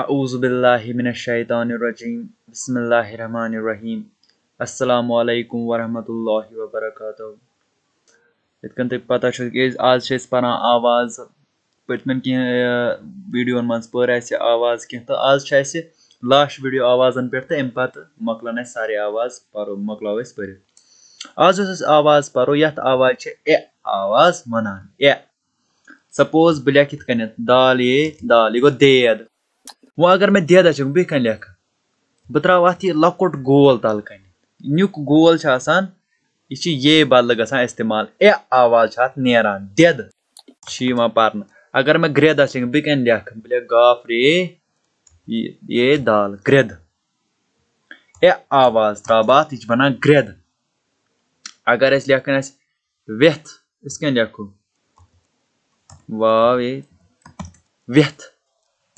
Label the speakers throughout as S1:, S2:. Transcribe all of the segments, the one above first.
S1: अऊज़बिल्लिमिनशैतानिर्रजीम बिस्मिल्लाहिर्रहमानिर्रहीम अस्सलामु अलैकुम वरहमतुल्लाहि वबरकातुहू इत कन तुम पता आज पान आवाज़ पतमन कह वीडियो मज पर आवाज़ कह तो आज लास्ट वीडियो आवाजन पे तो अम पत मकलन सारे आवाज़ परो मकलो पर आज आवाज़ परो ये आवाज़ ए आवाज़ वनान ए सपोज़ बह लिख दाल ये दाल गो देद वो अगर मैं देद अच्छे बह कन लिख बह त्रा अत गोल तल कन नुक गोल यह बदल ग इस्तेमाल ए आवाज़ नेरान देद पर अगर मैं ग्रेद बह कन लिख बह लिख गाफ रे ये दाल ग्रेद ए आवाज़ त्रा बात यह बना ग्रेद अगर अस लेखन व्यथ इस कन लिखो वाव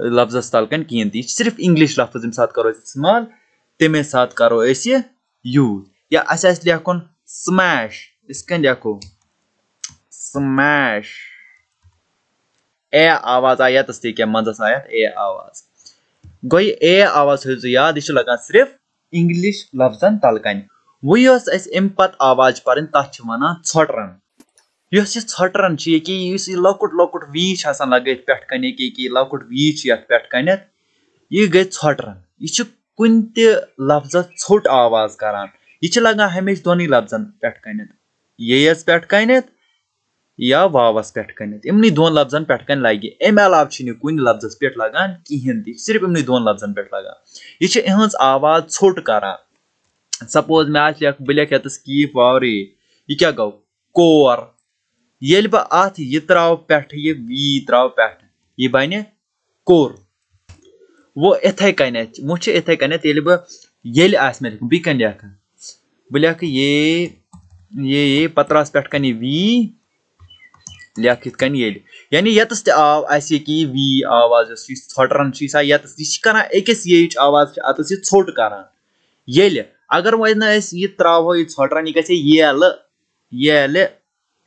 S1: इत कन लिखो कैट सिर्फ़ इंग्लिश लफ्जन तल ये सात इंग्लिश लफ्ज कशर पे लिखन तम सात ए आवाज़ तिम अंदर लगान यह सिर्फ़ इंग्लिश लफ्जन अंदर लगान तम अलाव लगान बे कुन लफ्जस तल कन कहें यह सिर्फ़ इंग्लिश लफ्ज यम सात करो इस्तेमाल तमे सात करो यूज़ या अस लिखुन स्मैश इस कन लिखो स्मैश ए आवाज़ आयत क्या मजस आयत ए आवाज़ गो ए याद यह ोटरन कि लकुट लकुट वी लगे पे कि लकुट वी पे यह गई ोटरन यह कुन तफ्ज ोट आवाज़ करान यह लगान हमेशा दोन लफ्जन पे ये पे या वावस पे इमन दोन लफ्जन पे लगे अमे अलाव कुन लफ्जस पे लगान कहें सिर्फ़ इमन दोन लफ्जन पे लगान यह इहज आवाज़ ोट करान सपोज़ मे आज लिख बह लिख यतस कीफ वावरे यह क्या गो कोर ये बह अत पे वी त्राव पे यह बन कोर वो इथे कन वो इथे कन बह ये बह कन लिख बह लिख ये ये पत्रास पे कन वी लिख इत कन यानी यतस आव अस वी आवाज़ ोटरन यतस यह ये आवाज़ अतस यह ोट कर ये अगर वन यह त्रो यह ोटरन यह गे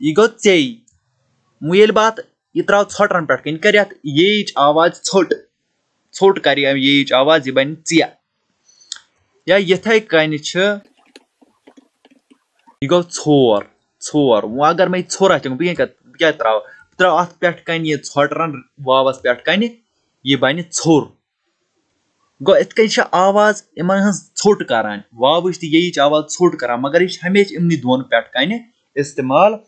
S1: कुन लफ्ज ोट कर मगर यह ग दोन हरफन पे कन इस्तेमाल सह गो अ गो ये बे गो वाव बह लिख ब्या लफ्ज यह मे अतस माई वो जन मे मे लिखुन बह कन लिख बह त्राव अत ये यस पे कन यह ग मे इथे कन ऐ अगर मे आज लिखुन बह कन लिख बह लिख यह गो ऐ वो ये बात यह पे कन कर ये आवाज़ ोट ोट कर ये आवाज़ यह बन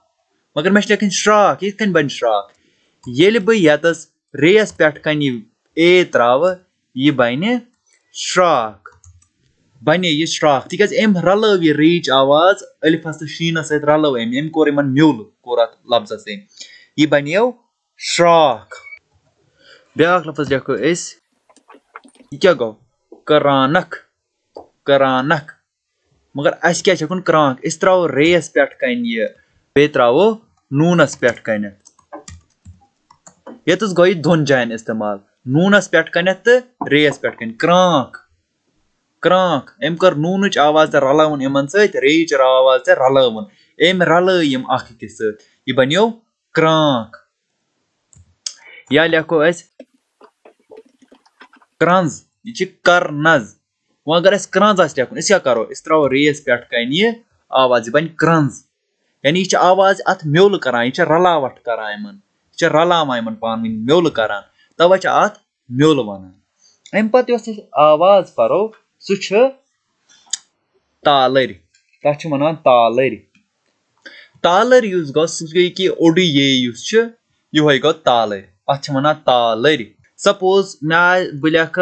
S1: म्योल म्योल क्या वन अत यह आवाजन पान रलावान यह मिलावान आवाजन तवे अत म्योल वन सपोज़ बह लिख शीन रे अलिफ कीफ दुजुशम यह क्या गो शराक शराक मगर मे लिखन श्राक यह कन बन श्राक ये बह यतस रेस पे कन ए त्राव यह बन श्राक बने यह श्राख तिकाज एम रलव यह रीच आवाज़ अलिफस तो शीनस सहित रलव एम एम कोर यमन म्यूल कोर अत लफ्जस एम यह बनेव श्राख ब्याक लफ्ज लेखो अस यह क्या गो करानक करानक मगर अस क्या हेकुन क्रांक अस त्रो रेस पे कन यह बे त्रो नूनस पे कन ये गई दोन जायन इस्तेमाल नूनस पे कन तो रेस पे कन क्रांक क्रांक अम कर नून आवाज़ रलावन इन रेच आवाज़ रलावन अम रल यम अकिस यह बनो क्रांक या लेखो अस क्रंज यह करनज वो अगर अस क्रंज लेखन क्या करो अस त्रो रेस पे कन यह आवाज़ यह बन क्रंज यानी यह आवाज़ अत म्योल कर यह रलावट कर यह रलावान पान म्योल कर तवे अत म्योल वन अम पे आवाज़ पो सह तालर तथ वन तालर तालर गो सह गई कि ओड ये ये गो तालर अत वन तालर सपोज़ मे बह लेख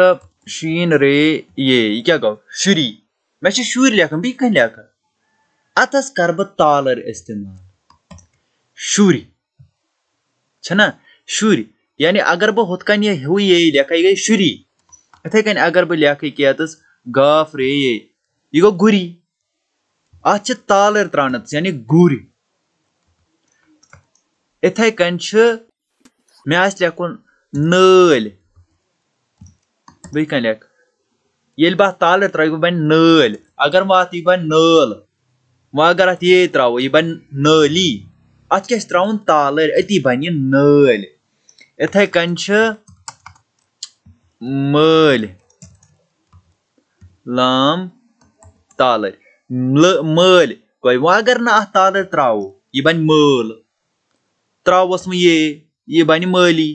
S1: शीन रे ये यह क्या गो शुरी मे शुर लेखन बह कह लेख अतस कर बह तालर इस्तेमाल शुर छना शुर यानी अगर बह हुत कन हु ये लेख यह गई शुरी इथे कन अगर बह लेख केतस गाफ रे ये यह गो गुरी अत तालर त्रान यानी गुर इथे कन मे लेखुन नल बह लेख ये बह तालर त्रो बन नल अगर वह अत बन नल वह अगर अत ये त्रो यह बन नली अत क्या त्राउन तालर अति बन यह नल इथे कन मल लाम तालर मल कोई वो अगर ना अह तालर त्रावो यह बन मल त्रावस ये यह बन मली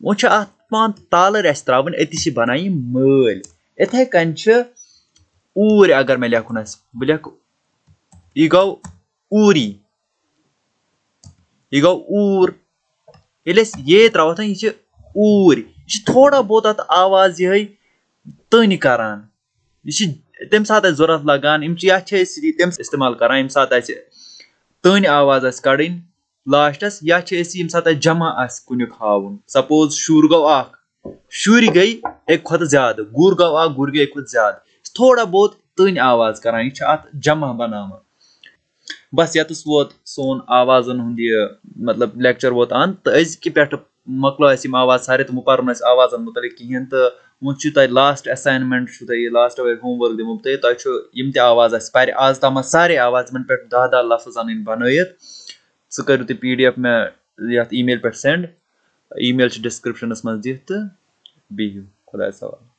S1: वो अत पान तालर अस त्रावन अति बना यह मल इथे कन ऊर अगर मैं लेखुन बह लेख यह गो ऊरी यह गो ऊर ये ये त्रावत यह ऊर यह थोड़ा बहुत अत आवाज़ यह तन करान यह तम सात ज़रूरत लगान तम इस्तेमाल करान यम सात तन आवाज़ कड़न लास्टस या यम सात जमा कुनिक हावन सपोज़ शुर गो अख शुर गई एक खुद ज़्यादा गुर गो अख गुर गई खुद ज़्यादा थोड़ा बहुत तन आवाज़ करान यह अत जमा बना बस ये वोत सोन आवाजन हूँ मतलब लेक्चर वोत अन तो अजक पे मकलो आवाज़ सारे तो पर्न आवाजन मुतल कहें तो वो लास्ट असाइनमेंट लास्ट होमवर्क दिमो तुम आवाज़ पर आज तम सारे आवाज़ पे दह दह लफ्ज अन बनत सह करो पी डी एफ़ मे ये ई मेल पे सेंड ई मेल डिस्क्रिप्शन मज दिख तो बिहू खुदा सवाल